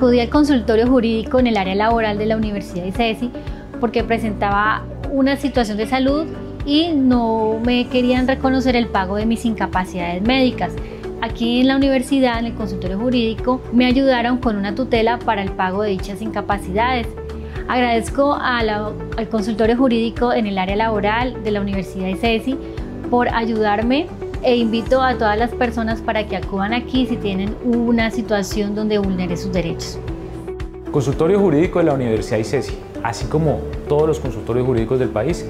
Acudí al consultorio jurídico en el área laboral de la Universidad de ICESI porque presentaba una situación de salud y no me querían reconocer el pago de mis incapacidades médicas. Aquí en la universidad, en el consultorio jurídico, me ayudaron con una tutela para el pago de dichas incapacidades. Agradezco al consultorio jurídico en el área laboral de la Universidad de ICESI por ayudarme e invito a todas las personas para que acudan aquí si tienen una situación donde vulnere sus derechos. Consultorio Jurídico de la Universidad ICESI, así como todos los consultorios jurídicos del país,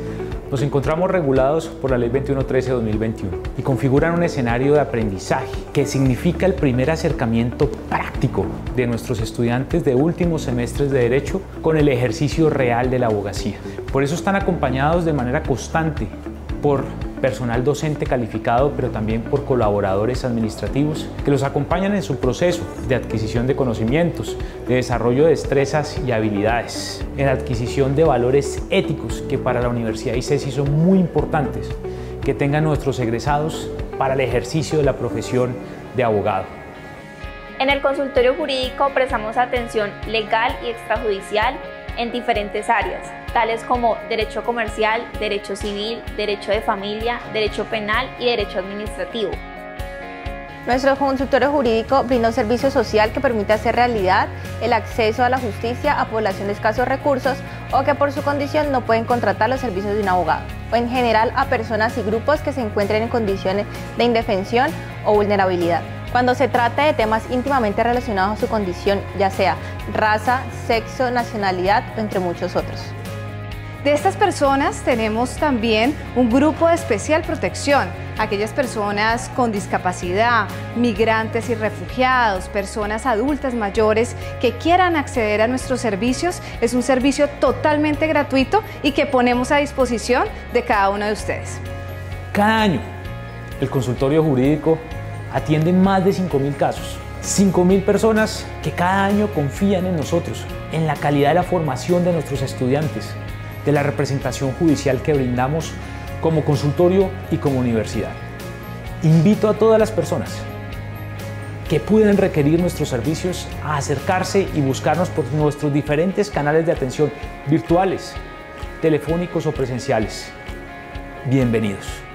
nos encontramos regulados por la Ley 2113-2021 y configuran un escenario de aprendizaje que significa el primer acercamiento práctico de nuestros estudiantes de últimos semestres de Derecho con el ejercicio real de la abogacía. Por eso están acompañados de manera constante por personal docente calificado, pero también por colaboradores administrativos que los acompañan en su proceso de adquisición de conocimientos, de desarrollo de destrezas y habilidades, en adquisición de valores éticos que para la Universidad ICESI son muy importantes, que tengan nuestros egresados para el ejercicio de la profesión de abogado. En el consultorio jurídico prestamos atención legal y extrajudicial en diferentes áreas, tales como derecho comercial, derecho civil, derecho de familia, derecho penal y derecho administrativo. Nuestro consultorio jurídico brinda un servicio social que permite hacer realidad el acceso a la justicia a población de escasos recursos o que por su condición no pueden contratar los servicios de un abogado, o en general a personas y grupos que se encuentren en condiciones de indefensión o vulnerabilidad cuando se trata de temas íntimamente relacionados a su condición, ya sea raza, sexo, nacionalidad o entre muchos otros. De estas personas tenemos también un grupo de especial protección, aquellas personas con discapacidad, migrantes y refugiados, personas adultas mayores que quieran acceder a nuestros servicios. Es un servicio totalmente gratuito y que ponemos a disposición de cada uno de ustedes. Cada año, el consultorio jurídico atienden más de 5.000 casos. 5.000 personas que cada año confían en nosotros, en la calidad de la formación de nuestros estudiantes, de la representación judicial que brindamos como consultorio y como universidad. Invito a todas las personas que pueden requerir nuestros servicios a acercarse y buscarnos por nuestros diferentes canales de atención virtuales, telefónicos o presenciales. Bienvenidos.